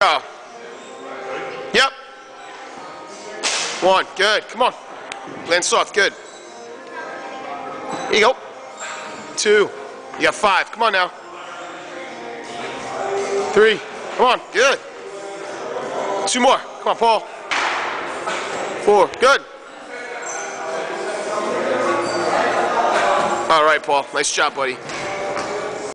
Go. Yep. One. Good. Come on. Land soft. Good. Here you go. Two. You got five. Come on now. Three. Come on. Good. Two more. Come on, Paul. Four. Good. All right, Paul. Nice job, buddy.